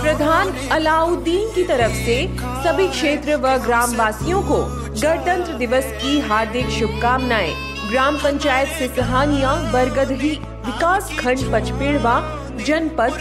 प्रधान अलाउद्दीन की तरफ़ से सभी क्षेत्र व ग्राम वासियों को गणतंत्र दिवस की हार्दिक शुभकामनाएँ। ग्राम पंचायत से सहानिया बरगदही विकास खंड पचपेड़वा जनपद